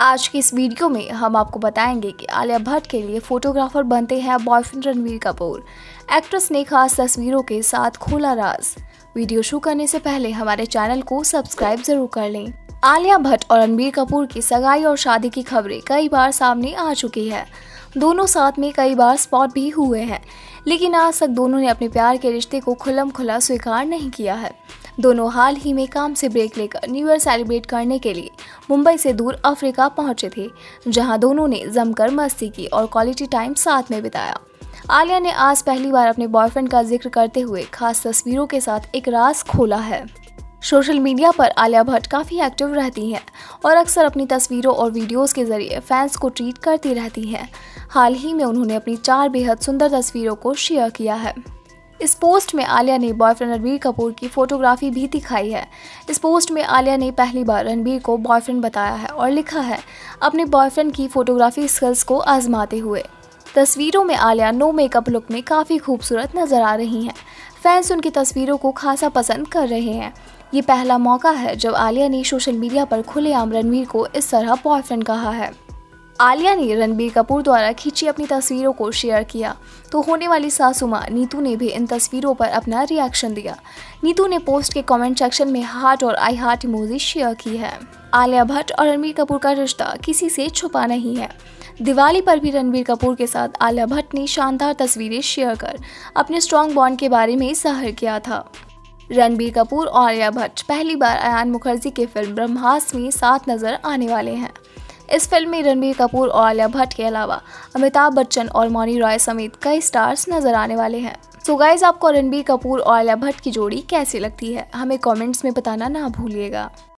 आज की इस वीडियो में हम आपको बताएँगे कि आलिया भट्ट के लिए फोटोग्राफर बनते हैं बॉयफ्रेंड रणवीर कपूर। एक्ट्रेस ने खास तस्वीरों के साथ खोला राज। वीडियो शुरू करने से पहले हमारे चैनल को सब्सक्राइब ज़रूर कर लें। आलिया भट्ट और रणबीर कपूर की सगाई और शादी की खबरें कई बार सामने आ चुकी है। दोनों साथ में कई बार स्पॉट भी हुए हैं, लेकिन आज तक दोनों ने अपने प्यार के रिश्ते को खुलम खुला स्वीकार नहीं किया है। दोनों हाल ही में काम से ब्रेक लेकर न्यू ईयर सेलिब्रेट करने के लिए मुंबई से दूर अफ्रीका पहुँचे थे, जहाँ दोनों ने जमकर मस्ती की और क्वालिटी टाइम साथ में बिताया। आलिया ने आज पहली बार अपने बॉयफ्रेंड का ज़िक्र करते हुए खास तस्वीरों के साथ एक राज खोला है। सोशल मीडिया पर आलिया भट्ट काफ़ी एक्टिव रहती हैं और अक्सर अपनी तस्वीरों और वीडियोस के ज़रिए फैंस को ट्रीट करती रहती हैं। हाल ही में उन्होंने अपनी चार बेहद सुंदर तस्वीरों को शेयर किया है। इस पोस्ट में आलिया ने बॉयफ्रेंड रणबीर कपूर की फोटोग्राफी भी दिखाई है। इस पोस्ट में आलिया ने पहली बार रणबीर को बॉयफ्रेंड बताया है और लिखा है, अपने बॉयफ्रेंड की फोटोग्राफी स्किल्स को आजमाते हुए। तस्वीरों में आलिया नो मेकअप लुक में काफ़ी खूबसूरत नज़र आ रही हैं। फैंस उनकी तस्वीरों को खासा पसंद कर रहे हैं। ये पहला मौका है जब आलिया ने सोशल मीडिया पर खुलेआम रणवीर को इस तरह बॉयफ्रेंड कहा है। आलिया ने रणबीर कपूर द्वारा खींची अपनी तस्वीरों को शेयर किया। तो होने वाली सासू माँ नीतू ने भी इन तस्वीरों पर अपना रिएक्शन दिया। नीतू ने पोस्ट के कमेंट सेक्शन में हार्ट और आई हार्ट इमोजी शेयर की है। आलिया भट्ट और रणबीर कपूर का रिश्ता किसी से छुपा नहीं है। दिवाली पर भी रणबीर कपूर के साथ आलिया भट्ट ने शानदार तस्वीरें शेयर कर अपने स्ट्रॉन्ग बॉन्ड के बारे में ज़ाहिर किया था। रणबीर कपूर और आलिया भट्ट पहली बार अयान मुखर्जी के फ़िल्म ब्रह्मास्त्र में साथ नज़र आने वाले हैं। इस फ़िल्म में रणबीर कपूर और आलिया भट्ट के अलावा अमिताभ बच्चन और मौनी रॉय समेत कई स्टार्स नज़र आने वाले हैं। सो गाइज़ आपको रणबीर कपूर और आलिया भट्ट की जोड़ी कैसी लगती है? हमें कमेंट्स में बताना ना भूलिएगा।